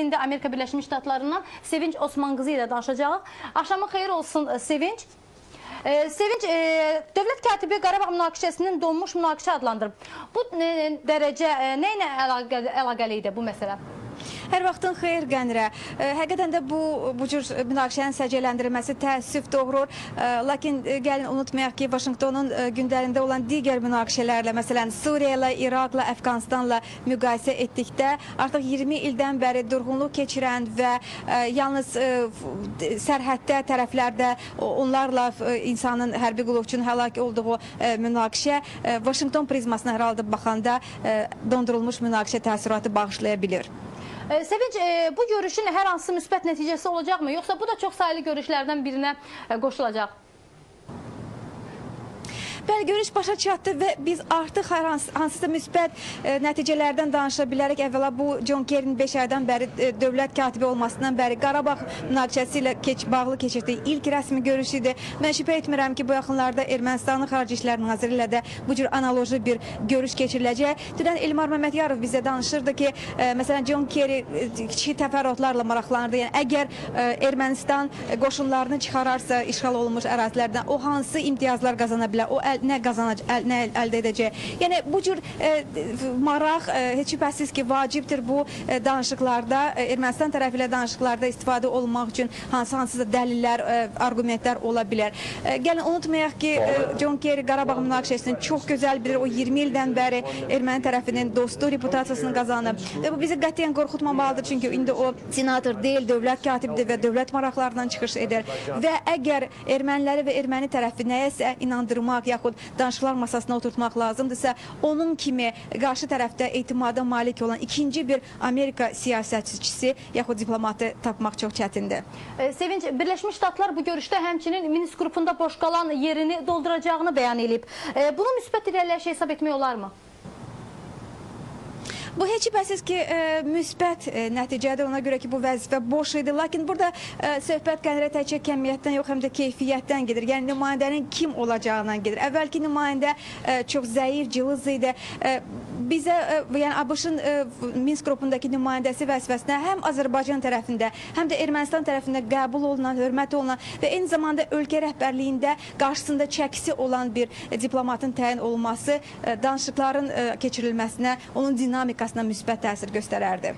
İndi Amerika Birləşmiş Ştatlarından Sevinç Osman qızı ilə danışacağıq. Axşamın xeyir olsun e, Sevinç. E, Sevinç, e, dövlət katibi Qarabağ münaqişəsinin donmuş münaqişə adlandırıb. Bu e, dərəcə e, nə ilə əlaqəli idi bu məsələ? Hər vaxtın xeyir Qənirə. E, Həqiqətən də bu bu cür münaqişənin səciyyələndirilməsi təəssüf doğurur. E, Lakin e, gəlin unutmayaq ki, Vaşinqtonun gündəlində olan digər münaqişələrlə, məsələn, Suriya ilə, İraqla, Əfqanistanla müqayisə etdikdə artıq 20 ildən bəri durğunluq keçirən və yalnız sərhəddə, tərəflərdə onlarla insanın hərbi qulluqçunun həlak olduğu münaqişə Vaşinqton prizmasına hər halda baxanda dondurulmuş münaqişə təəssüratı bağışlaya bilir. E, Sevinç, e, bu görüşün hər hansı müsbət nəticəsi olacaqmı, yoxsa bu da çox saylı görüşlərdən birinə e, qoşulacaq? Bəli, görüş başa çatdı və biz artıq hər hansı, hansısa müsbət e, nəticələrdən danışa bilərik. Əvvəla bu John Kerry'nin 5 aydan bəri e, dövlət katibi olmasından bəri Qarabağ münaqişəsi ilə keç, bağlı keçirdiyi ilk rəsmi görüş idi. Mən şübhə etmirəm ki, bu yaxınlarda Ermənistanın Xarici İşlər Naziri ilə də bu cür analoji bir görüş keçiriləcək. Dünən Elmar Məmmədiyarov bizə danışırdı ki, e, məsələn John Kerry e, kiçik təfərrüatlarla maraqlanırdı. Yəni əgər e, Ermənistan qoşunlarını çıxararsa işğal olunmuş ərazilərdən o hansı imtiyazlar qazana bilər? O əl, nə qazanacaq, nə əl- əldə edəcək? Yəni bu cür e, maraq e, heç şübhəsiz ki, vacibdir bu e, danışıqlarda e, Ermənistan tərəfi ilə danışıqlarda istifadə olunmaq üçün hansı hansısa dəlillər, e, arqumentlər ola bilər. E, gəlin unutmayaq ki, e, John Kerry Qarabağ münaqişəsini çox gözəl bilir. O 20 ildən bəri erməni tərəfinin dostu reputasiyasını qazanıb. Və bu bizi qətiyyən qorxutmamalıdır çünki indi o senator deyil, dövlət katibidir və dövlət maraqlarından çıxış edir. Və əgər erməniləri və erməni tərəfi nəyəsə inandırmaq yaxud danışıqlar masasına oturtmaq lazımdırsa, onun kimi qarşı tərəfdə etimada malik olan ikinci bir Amerika siyasətçisi yaxud diplomatı tapmaq çox çətindir. E, Sevinç, Birləşmiş Ştatlar bu görüşdə həmçinin Minsk qrupunda boş qalan yerini dolduracağını bəyan edib. E, Bunu müsbət irəliləyiş hesab etmək olarmı? Bu heç şübhəsiz ki, e, müsbət e, nəticədir. Ona görə ki, bu vəzifə boş idi. Lakin burada e, söhbət qənirə təkcə kəmiyyətdən yox, həm də keyfiyyətdən gedir. Yəni nümayəndənin kim olacağından gedir. Əvvəlki nümayəndə e, çox zəif, cılız idi. E, bizə e, yəni ABŞ-ın e, Minsk qrupundakı nümayəndəsi vəzifəsinə həm Azərbaycan tərəfində, həm də Ermənistan tərəfində qəbul olunan, hörmət olunan və eyni zamanda ölkə rəhbərliyində qarşısında çəkisi olan bir e, diplomatın təyin olunması danışıqların keçirilməsinə, onun dinamikasına müsbət təsir göstərərdi.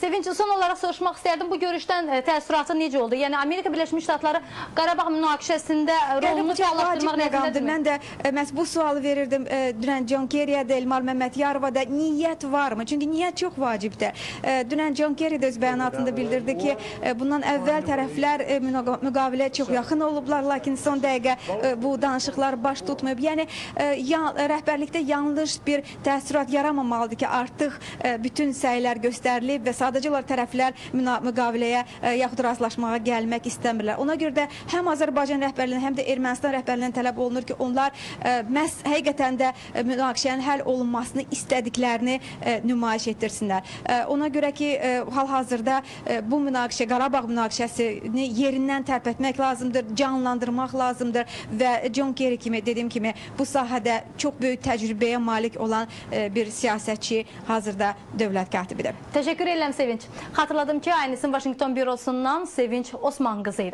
Sevinç, son olaraq soruşmaq istərdim. Bu görüşdən təəssüratı necə oldu? Yəni Amerika Birləşmiş Ştatları Qarabağ münaqişəsində Yəni rolunu fəallaşdırmaq niyyətindədirmi? Mən də məhz bu sualı verirdim dünən John Kerry'yə də, Elmar Məmmədiyarova da niyyət varmı? Çünki niyyət çox vacibdir. Dünən John Kerry də öz bəyanatında bildirdi ki, e, bundan əvvəl tərəflər e, müqaviləyə çox yaxın olublar, lakin son dəqiqə e, bu danışıqlar baş tutmayıb. Yəni rəhbərlikdə yanlış bir təəssürat yaranmamalıdır ki, artıq bütün səylər göstərilib və sadəcə olaraq tərəflər müqaviləyə yaxud razılaşmağa gəlmək istəmirlər. Ona görə də həm Azərbaycan rəhbərliyindən, həm də Ermənistan rəhbərliyindən tələb olunur ki, onlar məhz həqiqətən də münaqişənin həll olunmasını istədiklərini e, nümayiş etdirsinlər. E, Ona görə ki, e, hal-hazırda bu münaqişə, Qarabağ münaqişəsini yerindən tərpətmək lazımdır, canlandırmaq lazımdır və John Kerry kimi dediyim kimi bu sahədə çox böyük təcrübəyə malik olan bir siyasətçi hazırda dövlət katibidir. Təşəkkür edirəm Sevinç. Xatırladım ki, Aynisin Vaşinqton bürosundan Sevinç Osman qızı idi.